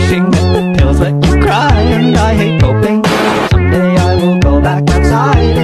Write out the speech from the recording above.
pushing at the pills let you cry And I hate hoping someday I will go back outside